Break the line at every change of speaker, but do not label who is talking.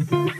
Mm-hmm.